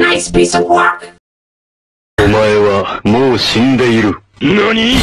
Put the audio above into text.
Nice piece of work. お前はもう死んでいる。何